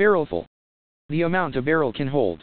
Barrelful. The amount a barrel can hold.